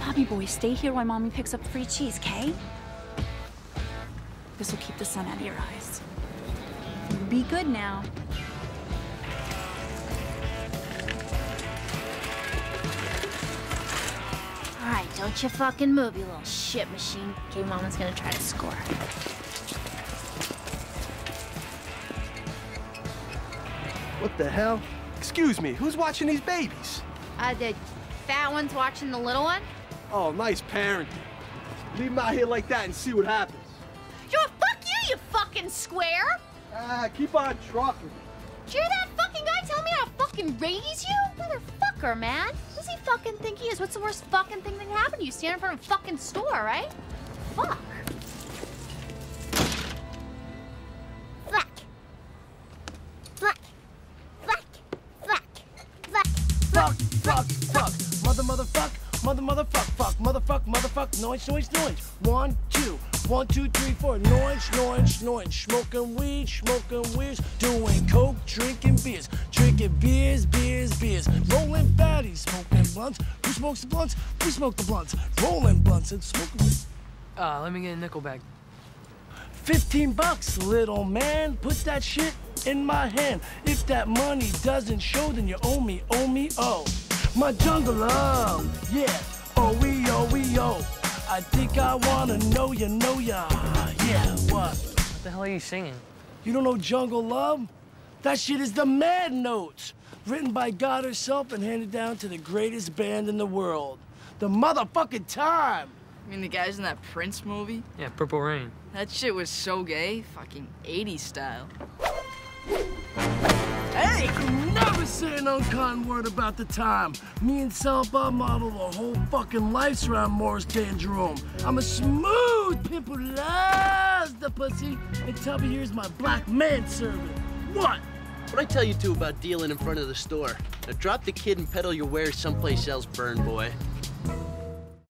Mommy boy, stay here while Mommy picks up free cheese, okay? This will keep the sun out of your eyes. Be good now. All right, don't you fucking move, you little shit machine. Okay, Mama's gonna try to score. What the hell? Excuse me, who's watching these babies? Uh, the fat one's watching the little one? Oh, nice parenting. Leave them out here like that and see what happens. Yo, fuck you, you fucking square! Ah, keep on trucking. Did you hear that fucking guy tell me how to fucking raise you? Motherfucker, man. Who does he fucking think he is? What's the worst fucking thing that can happen to you? Stand in front of a fucking store, right? Fuck. Fuck, fuck, fuck. Mother, motherfuck, mother, motherfuck, fuck, motherfuck, motherfuck, noise, noise, noise. One, two, one, two, three, four. Noise, noise, noise. Smoking weed, smoking weeds. Doing coke, drinking beers. Drinking beers, beers, beers. Rolling fatties, smoking blunts. Who smokes the blunts? We smoke the blunts. Rolling blunts and smoking. Uh, let me get a nickel bag. 15 bucks, little man. Put that shit in my hand. If that money doesn't show, then you owe me, owe me, oh. My jungle love, yeah. Oh, we, oh, we, oh. I think I wanna know ya, know ya. Yeah, what? What the hell are you singing? You don't know Jungle Love? That shit is the Mad Notes. Written by God herself and handed down to the greatest band in the world. The motherfucking time. I mean, the guys in that Prince movie? Yeah, Purple Rain. That shit was so gay. Fucking 80s style. Hey, never say an unkind word about the time. Me and Silent Bob model the whole fucking life around Morris Day. I'm a smooth pimp who loves the pussy. And Tubby here's my black man servant. What? What I tell you two about dealing in front of the store? Now drop the kid and peddle your wares someplace else, burn boy.